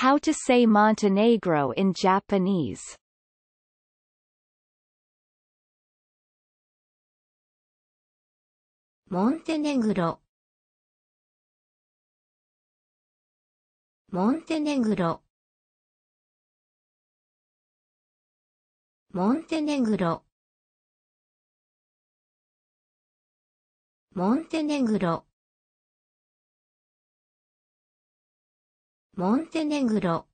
How to say Montenegro in Japanese Montenegro Montenegro Montenegro Montenegro, Montenegro. モンテネグロ